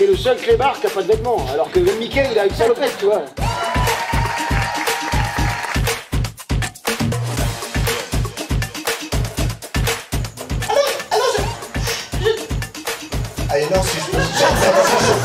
t'es le seul clébard qui a pas de vêtements, alors que Mickey, il a une salopette, tu vois. Allez, ah, non, si je...